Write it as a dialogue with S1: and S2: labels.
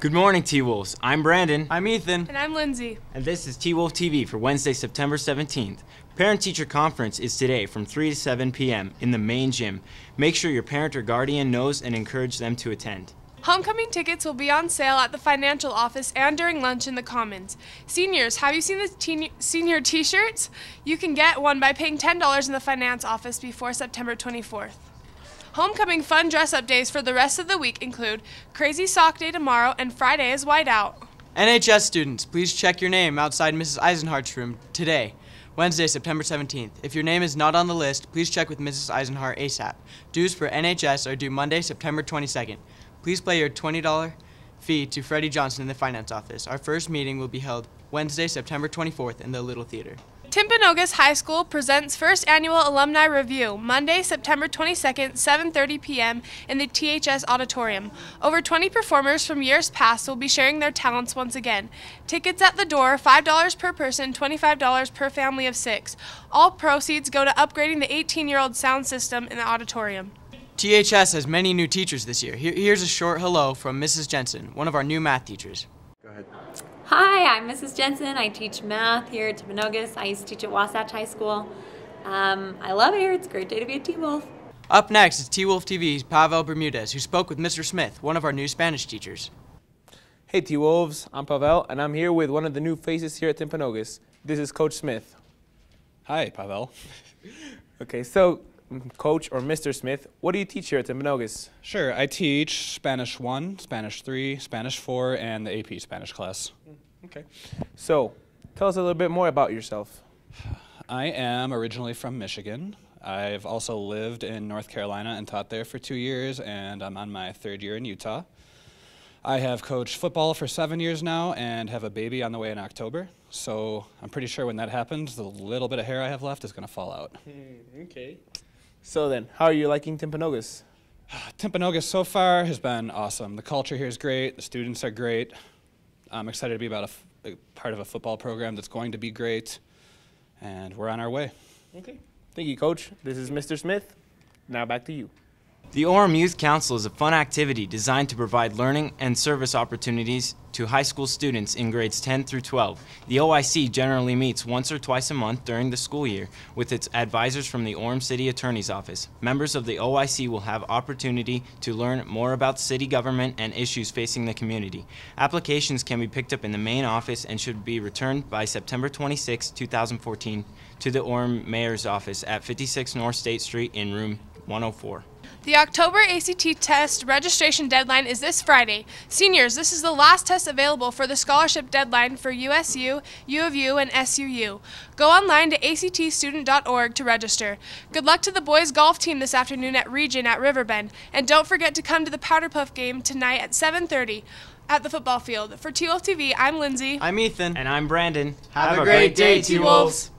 S1: Good morning, T Wolves. I'm Brandon.
S2: I'm Ethan.
S3: And I'm Lindsay.
S1: And this is T Wolf TV for Wednesday, September 17th. Parent teacher conference is today from 3 to 7 p.m. in the main gym. Make sure your parent or guardian knows and encourage them to attend.
S3: Homecoming tickets will be on sale at the financial office and during lunch in the Commons. Seniors, have you seen the teen- senior t shirts? You can get one by paying $10 in the finance office before September 24th. Homecoming fun dress up days for the rest of the week include Crazy Sock Day tomorrow and Friday is White Out.
S2: NHS students, please check your name outside Mrs. Eisenhardt's room today, Wednesday, September 17th. If your name is not on the list, please check with Mrs. Eisenhart ASAP. Dues for NHS are due Monday, September 22nd. Please pay your $20 fee to Freddie Johnson in the finance office. Our first meeting will be held Wednesday, September 24th in the Little Theater.
S3: Timpanogos High School presents first annual alumni review Monday, September 22nd, 7:30 p.m. in the THS auditorium. Over 20 performers from years past will be sharing their talents once again. Tickets at the door, $5 per person, $25 per family of 6. All proceeds go to upgrading the 18-year-old sound system in the auditorium.
S2: THS has many new teachers this year. Here's a short hello from Mrs. Jensen, one of our new math teachers.
S4: Go ahead.
S5: Hi, I'm Mrs. Jensen. I teach math here at Timpanogos. I used to teach at Wasatch High School. Um, I love it here. It's a great day to be a T-Wolf.
S2: Up next is T-Wolf TV's Pavel Bermudez, who spoke with Mr. Smith, one of our new Spanish teachers.
S6: Hey T-Wolves, I'm Pavel, and I'm here with one of the new faces here at Timpanogos. This is Coach Smith.
S7: Hi, Pavel.
S6: okay, so Coach or Mr. Smith, what do you teach here at Timpanogos?
S7: Sure, I teach Spanish 1, Spanish 3, Spanish 4, and the AP Spanish class.
S6: Mm, okay. So, tell us a little bit more about yourself.
S7: I am originally from Michigan. I've also lived in North Carolina and taught there for two years, and I'm on my third year in Utah. I have coached football for seven years now and have a baby on the way in October. So I'm pretty sure when that happens, the little bit of hair I have left is going to fall out.
S6: Hmm, okay. So then, how are you liking Timpanogos?
S7: Timpanogos so far has been awesome. The culture here is great. The students are great. I'm excited to be about a, part of a football program that's going to be great, and we're on our way.
S6: Okay. Thank you, Coach. This is Mr. Smith. Now back to you.
S1: The Orem Youth Council is a fun activity designed to provide learning and service opportunities to high school students in grades 10 through 12. The OYC generally meets once or twice a month during the school year with its advisors from the Orem City Attorney's Office. Members of the OYC will have opportunity to learn more about city government and issues facing the community. Applications can be picked up in the main office and should be returned by September 26, 2014 to the Orem Mayor's Office at 56 North State Street in room 104.
S3: The October ACT test registration deadline is this Friday. Seniors, this is the last test available for the scholarship deadline for USU, U of U, and SUU. Go online to actstudent.org to register. Good luck to the boys golf team this afternoon at Region at Riverbend, and don't forget to come to the Powder Puff game tonight at 7:30 at the football field. For T-Wolf TV, I'm Lindsay.
S2: I'm Ethan.
S1: And I'm Brandon.
S2: Have, Have a, great, great day, T-Wolves.